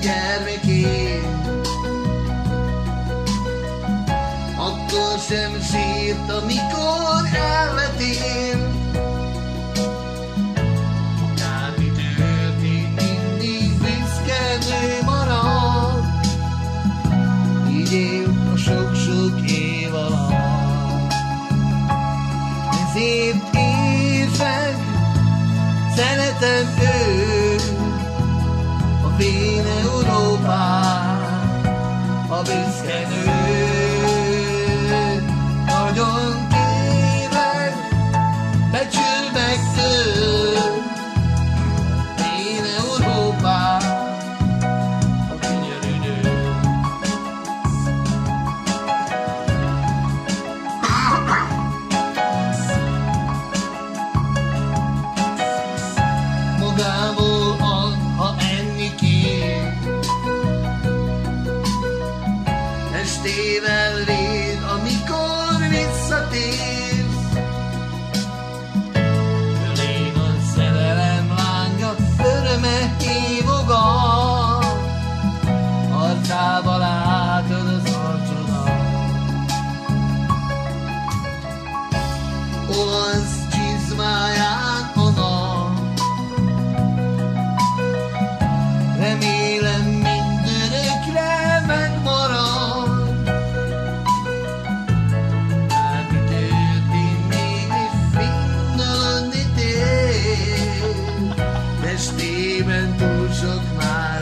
gyermekét. Akkor sem sírt, amikor elvetél, Akármit őti, mindig büszkenő marad, így élt sok-sok év alatt. always kind of Stephen. testében túl sok már.